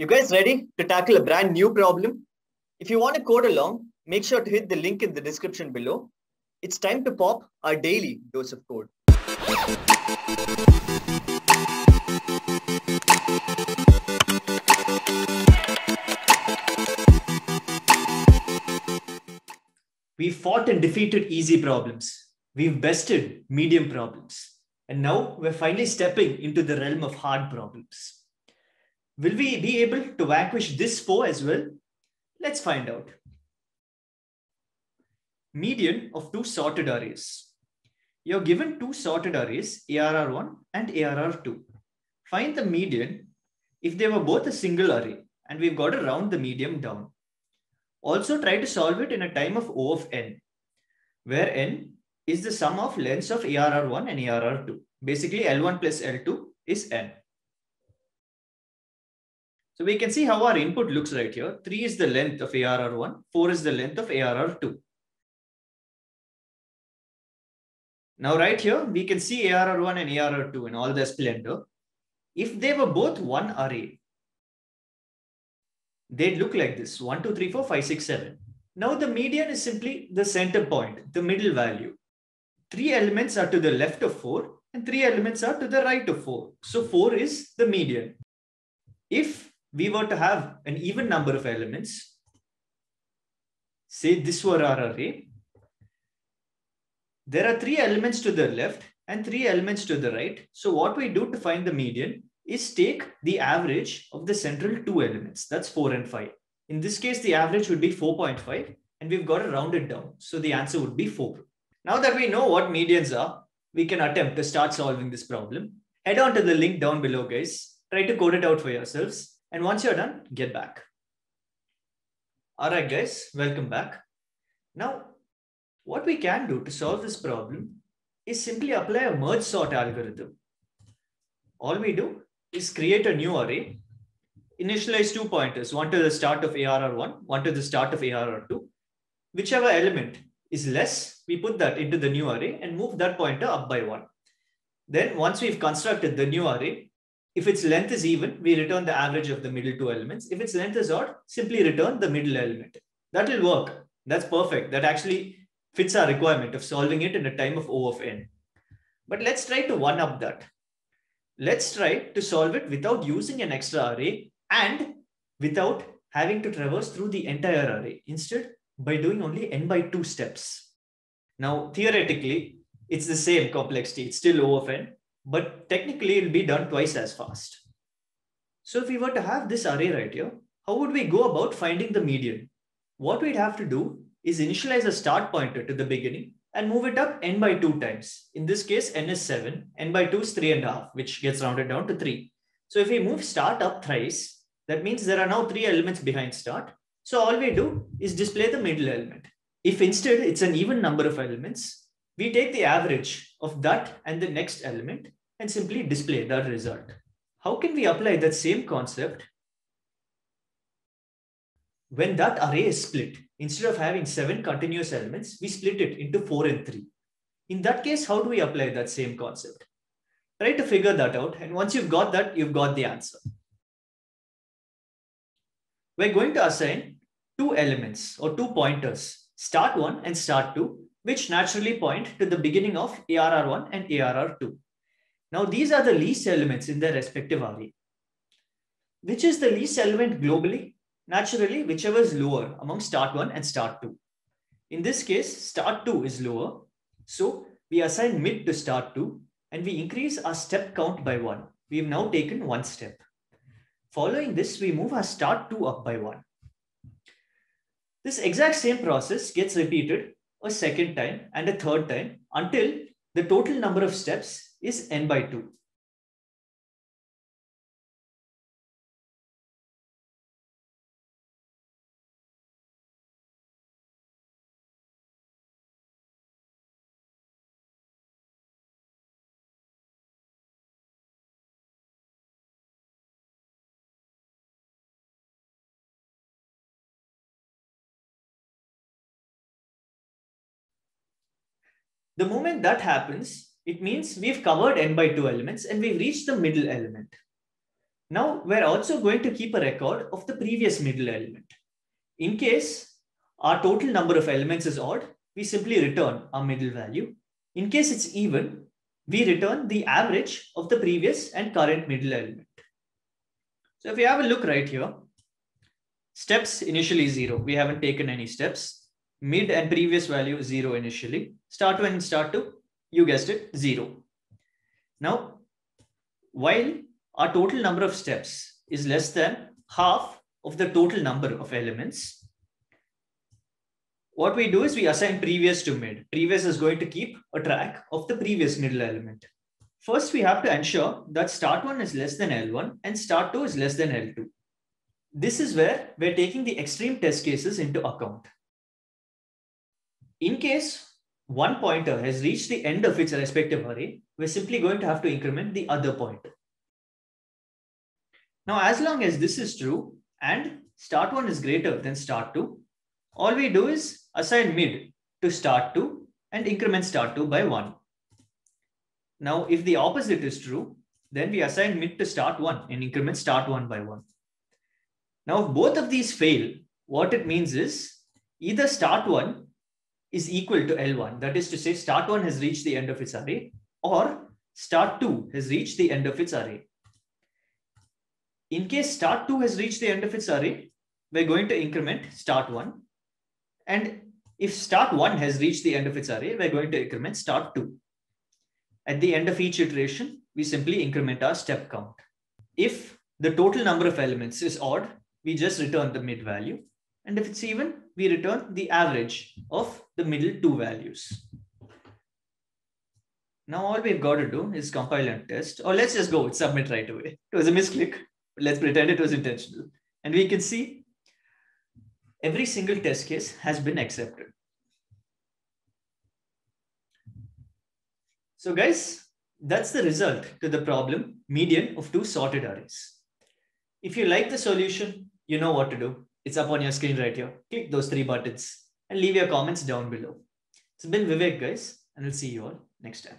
You guys ready to tackle a brand new problem? If you want to code along, make sure to hit the link in the description below. It's time to pop our daily dose of code. We've fought and defeated easy problems. We've bested medium problems. And now we're finally stepping into the realm of hard problems. Will we be able to vanquish this foe as well? Let's find out. Median of two sorted arrays. You're given two sorted arrays, ARR1 and ARR2. Find the median if they were both a single array, and we've got to round the median down. Also try to solve it in a time of O of n, where n is the sum of lengths of ARR1 and ARR2. Basically, L1 plus L2 is n. So we can see how our input looks right here. 3 is the length of ARR1, 4 is the length of ARR2. Now right here, we can see ARR1 and ARR2 in all their splendor. If they were both one array, they'd look like this, 1, 2, 3, 4, 5, 6, 7. Now the median is simply the center point, the middle value. Three elements are to the left of 4 and three elements are to the right of 4. So 4 is the median. If we were to have an even number of elements, say this were our array, there are three elements to the left and three elements to the right. So what we do to find the median is take the average of the central two elements. That's 4 and 5. In this case, the average would be 4.5 and we've got to round it down. So the answer would be 4. Now that we know what medians are, we can attempt to start solving this problem. Head on to the link down below, guys. Try to code it out for yourselves. And once you're done, get back. All right, guys, welcome back. Now, what we can do to solve this problem is simply apply a merge sort algorithm. All we do is create a new array, initialize two pointers, one to the start of ARR1, one to the start of ARR2. Whichever element is less, we put that into the new array and move that pointer up by one. Then once we've constructed the new array, if its length is even, we return the average of the middle two elements. If its length is odd, simply return the middle element. That will work. That's perfect. That actually fits our requirement of solving it in a time of O of n. But let's try to one up that. Let's try to solve it without using an extra array and without having to traverse through the entire array. Instead, by doing only n by 2 steps. Now, theoretically, it's the same complexity. It's still O of n, but technically it'll be done twice as fast. So if we were to have this array right here, how would we go about finding the median? What we'd have to do is initialize a start pointer to the beginning and move it up n by 2 times. In this case, n is 7, n by 2 is 3.5, which gets rounded down to 3. So if we move start up thrice, that means there are now three elements behind start. So all we do is display the middle element. If instead it's an even number of elements, we take the average of that and the next element and simply display that result. How can we apply that same concept when that array is split? Instead of having seven continuous elements, we split it into four and three. In that case, how do we apply that same concept? Try to figure that out. And once you've got that, you've got the answer. We're going to assign two elements or two pointers, start one and start two, which naturally point to the beginning of ARR1 and ARR2. Now, these are the least elements in their respective array. Which is the least element globally? Naturally, whichever is lower among start 1 and start 2. In this case, start 2 is lower. So we assign mid to start 2 and we increase our step count by 1. We have now taken one step. Following this, we move our start 2 up by 1. This exact same process gets repeated a second time and a third time until the total number of steps is n by 2. The moment that happens, it means we've covered n by 2 elements and we've reached the middle element. Now we're also going to keep a record of the previous middle element. In case our total number of elements is odd, we simply return our middle value. In case it's even, we return the average of the previous and current middle element. So if you have a look right here, steps initially zero. We haven't taken any steps. Mid and previous value zero initially. Start one and start two, you guessed it, zero. Now, while our total number of steps is less than half of the total number of elements, what we do is we assign previous to mid. Previous is going to keep a track of the previous middle element. First, we have to ensure that start one is less than L1 and start two is less than L2. This is where we're taking the extreme test cases into account. In case one pointer has reached the end of its respective array, we're simply going to have to increment the other pointer. Now, as long as this is true and start one is greater than start two, all we do is assign mid to start two and increment start two by one. Now, if the opposite is true, then we assign mid to start one and increment start one by one. Now, if both of these fail, what it means is either start one is equal to L1. That is to say, start one has reached the end of its array or start two has reached the end of its array. In case start two has reached the end of its array, we're going to increment start one. And if start one has reached the end of its array, we're going to increment start two. At the end of each iteration, we simply increment our step count. If the total number of elements is odd, we just return the mid value. And if it's even, we return the average of the middle two values. Now all we've got to do is compile and test, or let's just go with submit right away. It was a misclick, let's pretend it was intentional. And we can see every single test case has been accepted. So guys, that's the result to the problem median of two sorted arrays. If you like the solution, you know what to do. It's up on your screen right here. Click those three buttons and leave your comments down below. It's been Vivek, guys, and I'll see you all next time.